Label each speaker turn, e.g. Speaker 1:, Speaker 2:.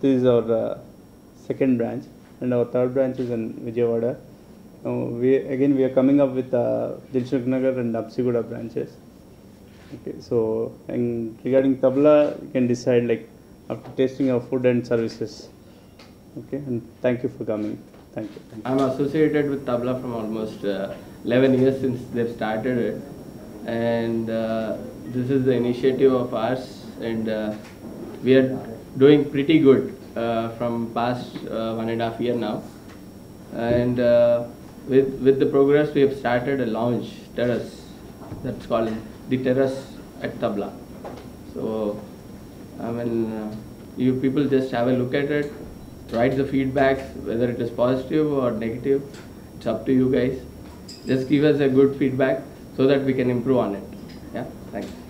Speaker 1: This is our uh, second branch, and our third branch is in Vijayawada. We again we are coming up with uh, and Habsiguda branches. Okay, so and regarding tabla, you can decide like after tasting our food and services. Okay, and thank you for coming. Thank you. Thank you.
Speaker 2: I'm associated with Tabla from almost uh, 11 years since they've started it. And uh, this is the initiative of ours, and uh, we are doing pretty good from past one and a half year now. And with, with the progress, we have started a lounge terrace that's called the terrace at Tabla. So, I mean, uh, you people just have a look at it, write the feedbacks, whether it is positive or negative. It's up to you guys. Just give us a good feedback so that we can improve on it. Yeah, thanks.